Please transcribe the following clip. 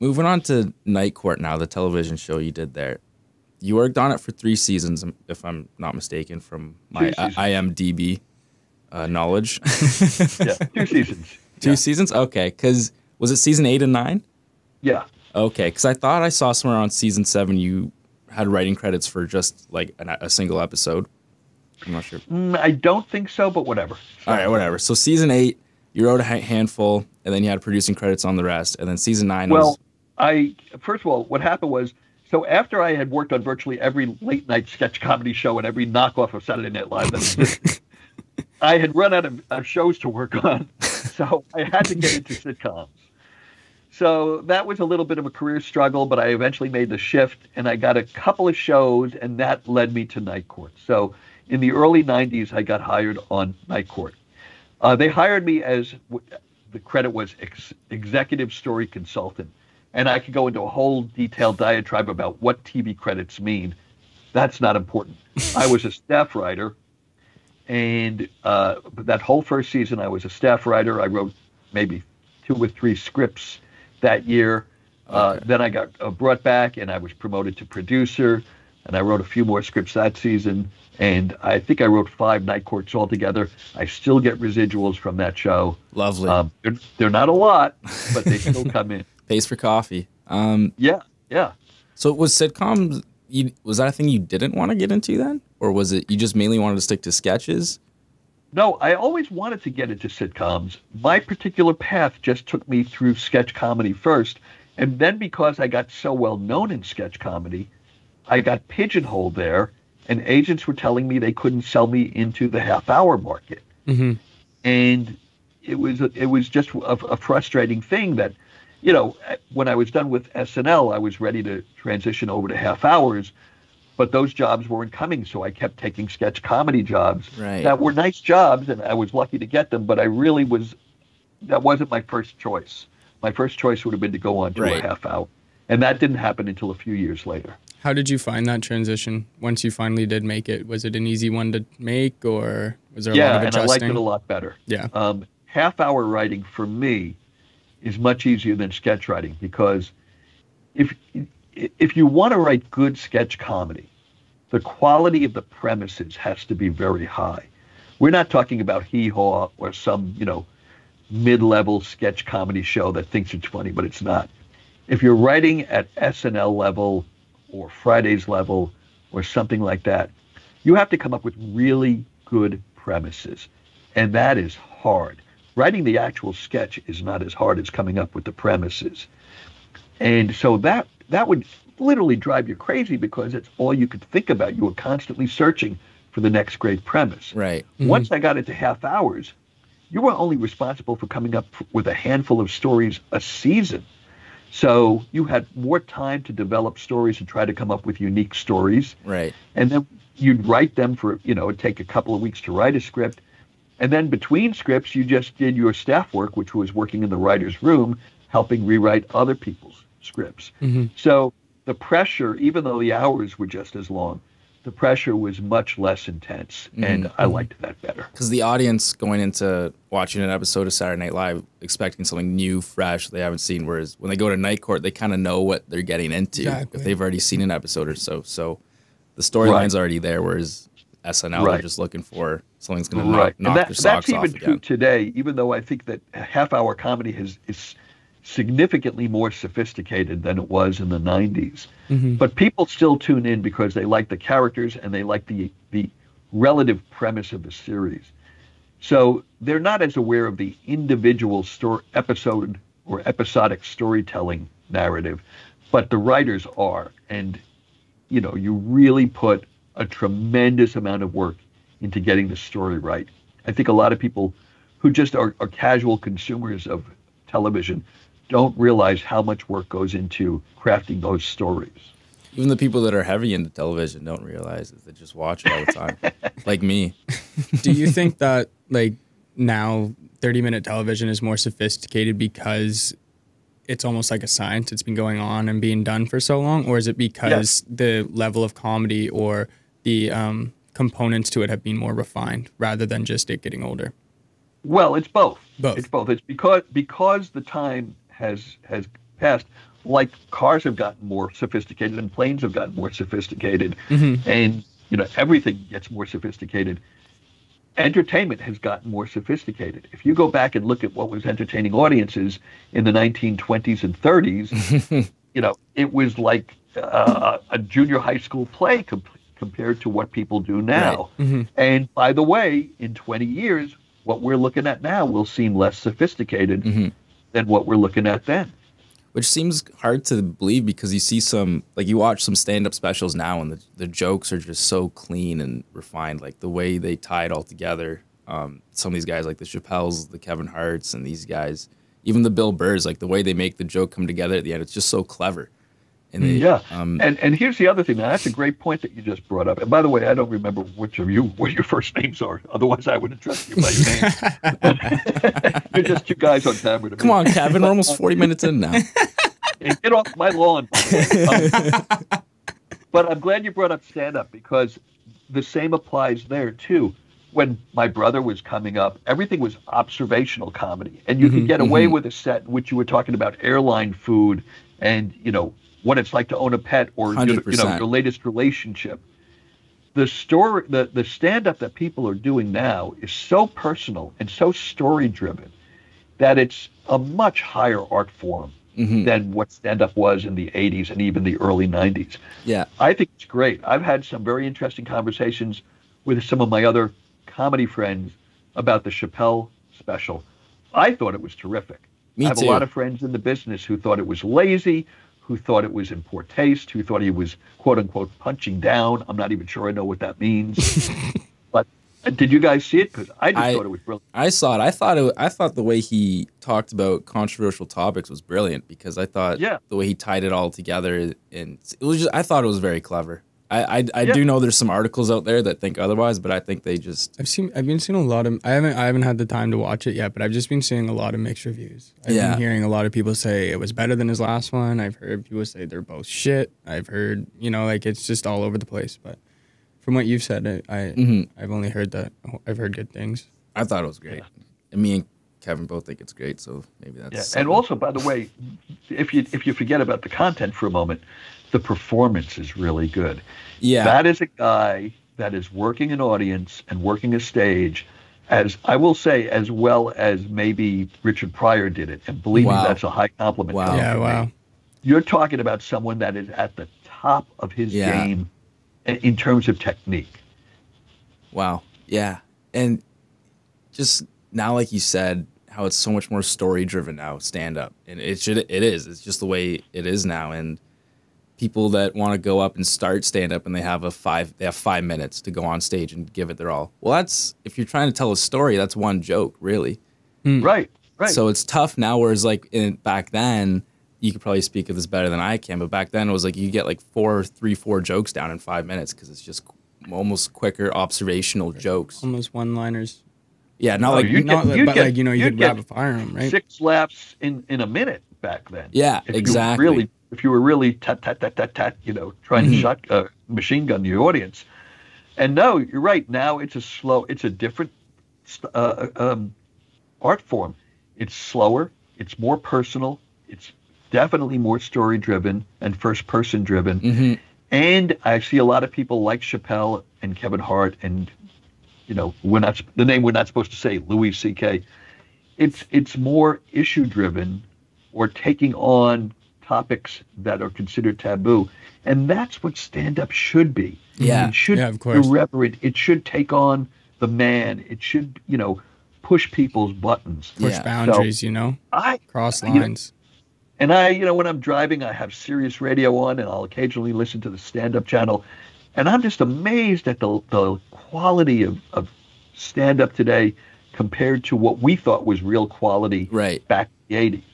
moving on to Night Court now, the television show you did there. You worked on it for three seasons, if I'm not mistaken, from my IMDb uh, knowledge. yeah, two seasons. Two yeah. seasons? Okay. Because was it season eight and nine? Yeah. Okay. Because I thought I saw somewhere on season seven you had writing credits for just like an, a single episode. I'm not sure. Mm, I don't think so, but whatever. All right, whatever. So season eight, you wrote a handful, and then you had producing credits on the rest, and then season nine. Well, was... I first of all, what happened was, so after I had worked on virtually every late night sketch comedy show and every knockoff of Saturday Night Live, I had run out of, of shows to work on, so I had to get into sitcoms. So that was a little bit of a career struggle, but I eventually made the shift and I got a couple of shows, and that led me to Night Court. So in the early 90s, I got hired on Night Court. Uh, they hired me as the credit was ex- executive story consultant. And I could go into a whole detailed diatribe about what TV credits mean. That's not important. I was a staff writer. And uh, that whole first season, I was a staff writer. I wrote maybe two or three scripts that year. Uh, then I got uh, brought back and I was promoted to producer. And I wrote a few more scripts that season and I think I wrote five night courts altogether. I still get residuals from that show. Lovely. Um, they're, they're, not a lot, but they still come in. Pays for coffee. Um, yeah, yeah. So was sitcoms? You, was that a thing you didn't want to get into then, or was it you just mainly wanted to stick to sketches? No, I always wanted to get into sitcoms. My particular path just took me through sketch comedy first, and then because I got so well known in sketch comedy, I got pigeonholed there and agents were telling me they couldn't sell me into the half hour market. Mm-hmm. And it was it was just a, a, frustrating thing that, you know, when I was done with SNL, I was ready to transition over to half hours, but those jobs weren't coming, so I kept taking sketch comedy jobs right. that were nice jobs, and I was lucky to get them. But I really was that wasn't my first choice. My first choice would have been to go on to right. a half hour, and that didn't happen until a few years later. How did you find that transition once you finally did make it? Was it an easy one to make, or was there a yeah, lot of adjusting? Yeah, and I liked it a lot better. Yeah. Um, half hour writing for me is much easier than sketch writing because if if you want to write good sketch comedy, the quality of the premises has to be very high. We're not talking about hee haw or some you know mid-level sketch comedy show that thinks it's funny, but it's not. If you're writing at SNL level or Friday's level or something like that. You have to come up with really good premises. And that is hard. Writing the actual sketch is not as hard as coming up with the premises. And so that that would literally drive you crazy because it's all you could think about. You were constantly searching for the next great premise. Right. Mm-hmm. Once I got into half hours, you were only responsible for coming up with a handful of stories a season. So you had more time to develop stories and try to come up with unique stories. Right. And then you'd write them for, you know, it'd take a couple of weeks to write a script. And then between scripts, you just did your staff work, which was working in the writer's room, helping rewrite other people's scripts. Mm-hmm. So the pressure, even though the hours were just as long, the pressure was much less intense, and mm-hmm. I liked that better. Because the audience going into watching an episode of Saturday Night Live expecting something new, fresh they haven't seen, whereas when they go to Night Court, they kind of know what they're getting into exactly. if they've already seen an episode or so. So the storyline's right. already there, whereas SNL right. are just looking for something's going right. to knock, knock that, their socks off. That's even true today, even though I think that half-hour comedy has is significantly more sophisticated than it was in the 90s. Mm-hmm. But people still tune in because they like the characters and they like the the relative premise of the series. So they're not as aware of the individual story episode or episodic storytelling narrative, but the writers are. And you know, you really put a tremendous amount of work into getting the story right. I think a lot of people who just are, are casual consumers of television don't realize how much work goes into crafting those stories. Even the people that are heavy into television don't realize it. They just watch it all the time, like me. Do you think that like now 30 minute television is more sophisticated because it's almost like a science it's been going on and being done for so long or is it because yes. the level of comedy or the um, components to it have been more refined rather than just it getting older well it's both both it's both it's because because the time has has passed, like cars have gotten more sophisticated and planes have gotten more sophisticated, mm-hmm. and you know everything gets more sophisticated. Entertainment has gotten more sophisticated. If you go back and look at what was entertaining audiences in the 1920s and 30s, you know it was like uh, a junior high school play comp- compared to what people do now. Right. Mm-hmm. And by the way, in 20 years, what we're looking at now will seem less sophisticated mm-hmm. than what we're looking at then. Which seems hard to believe because you see some, like you watch some stand up specials now and the, the jokes are just so clean and refined. Like the way they tie it all together. Um, some of these guys, like the Chappelles, the Kevin Harts, and these guys, even the Bill Burrs, like the way they make the joke come together at the end, it's just so clever. And they, yeah, um, and and here's the other thing. Now that's a great point that you just brought up. And by the way, I don't remember which of you what your first names are. Otherwise, I would address you by your name. You're just two guys on camera. Come on, Kevin. We're almost forty minutes in now. Get off my lawn. Um, but I'm glad you brought up stand up because the same applies there too. When my brother was coming up, everything was observational comedy, and you mm-hmm, could get away mm-hmm. with a set in which you were talking about airline food and you know what it's like to own a pet or you know, you know, your latest relationship. The story, the, the stand up that people are doing now is so personal and so story driven that it's a much higher art form mm-hmm. than what stand up was in the 80s and even the early 90s. Yeah. I think it's great. I've had some very interesting conversations with some of my other comedy friends about the Chappelle special. I thought it was terrific. Me I have too. a lot of friends in the business who thought it was lazy, who thought it was in poor taste, who thought he was quote unquote punching down. I'm not even sure I know what that means. but uh, did you guys see it? Because I just I, thought it was brilliant. I saw it. I thought it. I thought the way he talked about controversial topics was brilliant because I thought yeah. the way he tied it all together and it was just. I thought it was very clever. I I, I yeah. do know there's some articles out there that think otherwise, but I think they just. I've seen. I've been seeing a lot of. I haven't. I haven't had the time to watch it yet, but I've just been seeing a lot of mixed reviews. I've yeah. been hearing a lot of people say it was better than his last one. I've heard people say they're both shit. I've heard you know like it's just all over the place. But from what you've said, I, I mm-hmm. I've only heard that. I've heard good things. I thought it was great. Yeah. And me and Kevin both think it's great, so maybe that's. Yeah. And also, by the way, if you if you forget about the content for a moment, the performance is really good. Yeah. That is a guy that is working an audience and working a stage as I will say, as well as maybe Richard Pryor did it. And believe wow. me, that's a high compliment. Wow. Yeah, wow. You're talking about someone that is at the top of his yeah. game in terms of technique. Wow. Yeah. And just now, like you said, how it's so much more story driven now, stand up. And it should, it is. It's just the way it is now. And people that want to go up and start stand up and they have a five they have five minutes to go on stage and give it their all well that's if you're trying to tell a story that's one joke really mm. right right so it's tough now whereas like in back then you could probably speak of this better than i can but back then it was like you get like four three four jokes down in five minutes because it's just almost quicker observational jokes almost one liners yeah not like you not get, but get, like you know you could rapid fire them right six laps in in a minute back then yeah exactly really if you were really tat tat tat tat tat, you know, trying mm-hmm. to shot uh, machine gun the audience. And no, you're right. Now it's a slow, it's a different uh, um, art form. It's slower, it's more personal, it's definitely more story driven and first person driven. Mm-hmm. And I see a lot of people like Chappelle and Kevin Hart and you know we're not the name we're not supposed to say Louis C.K. It's it's more issue driven or taking on topics that are considered taboo. And that's what stand up should be. Yeah. It should yeah, of course. irreverent. It should take on the man. It should, you know, push people's buttons. Push yeah. boundaries, so you know? I cross lines. You know, and I, you know, when I'm driving, I have Sirius radio on and I'll occasionally listen to the stand up channel. And I'm just amazed at the, the quality of, of stand up today compared to what we thought was real quality right. back in the 80s.